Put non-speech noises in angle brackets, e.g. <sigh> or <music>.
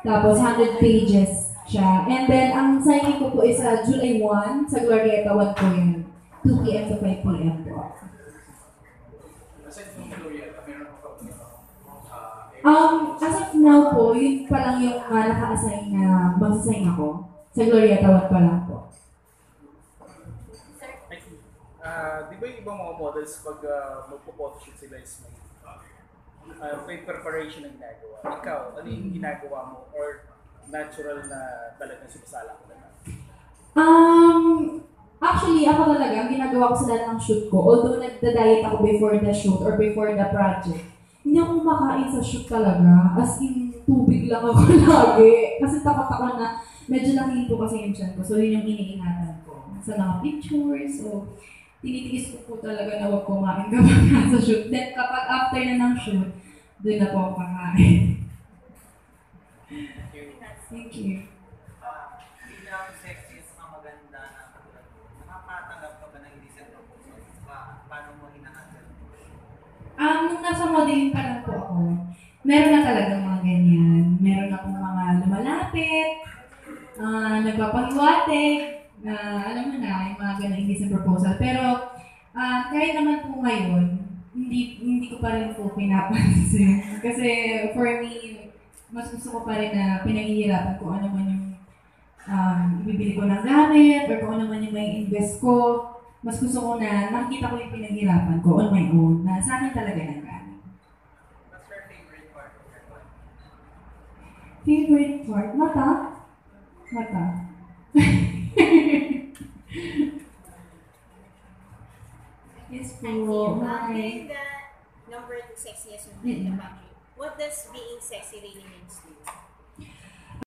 Tapos 100 pages siya. And then, ang signing ko po is sa July 1, sa Glorieta 1 po yun. 2 p.m. to 5 p.m. po. Um, as of now po, yun pa lang yung uh, naka-assign na magsasign ako. Sa Glorieta 1 pa lang po. Like, ah, di ba yung ibang mga models pag uh, magpo-photoshoot sila is may uh, may preparation na ginagawa. Ikaw, ano yung ginagawa mo or natural na talagang sumasala ka na? Um, actually, ako talaga, ang ginagawa ko sa lahat ng shoot ko, although nagda-diet ako before the shoot or before the project, hindi ako kumakain sa shoot talaga. As in, tubig lang ako <laughs> lagi. Kasi takot ako na medyo nakihinto kasi yung chan ko. So, yun yung iniingatan ko. Sa mga pictures, so, tinitiis ko po talaga na huwag kumain <laughs> kapag nasa shoot. Then, kapag after na ng shoot, doon na po ako kakain. Thank you. Ah, bilang sexiest ang maganda na katulad mo, nakakatanggap ka ba ng indecent proposal? Pa, paano mo hinahandle? Um, nung nasa modeling pa lang po ako, meron na talaga mga ganyan. Meron akong mga lumalapit, uh, nagpapahiwatig, na alam mo na, yung mga ganang indecent proposal. Pero, ah kahit naman po ngayon, hindi hindi ko pa rin po pinapansin. <laughs> Kasi for me, mas gusto ko pa rin na pinaghihirapan ko ano man yung um, ibibili ko ng gamit or kung ano man yung may invest ko. Mas gusto ko na nakikita ko yung pinaghirapan ko on my own na sa akin talaga nanggaling. What's your favorite part of your life? Favorite part? Mata? Mata. <laughs> yes po. Hi. number two sexiest woman in the country, what does being sexy really means to you?